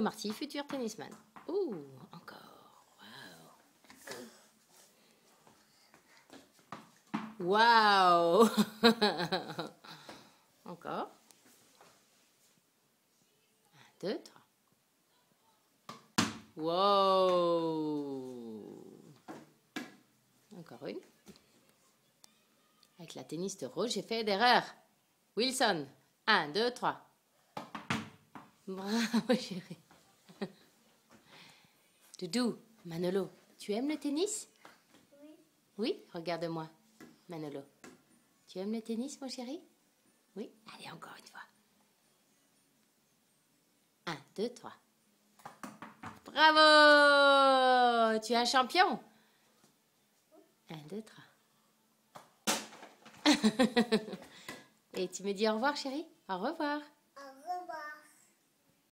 Marty, futur tennisman. Ouh, encore. Waouh. Waouh. encore. Un, deux, trois. Wow. Encore une. Avec la tennis de Roger Federer. Wilson. Un, deux, trois. Bravo, chérie. Doudou, Manolo, tu aimes le tennis? Oui. Oui, regarde-moi. Manolo, tu aimes le tennis, mon chéri? Oui? Allez, encore une fois. Un, deux, trois. Bravo Tu es un champion? Un, deux, trois. Et tu me dis au revoir, chérie? Au revoir.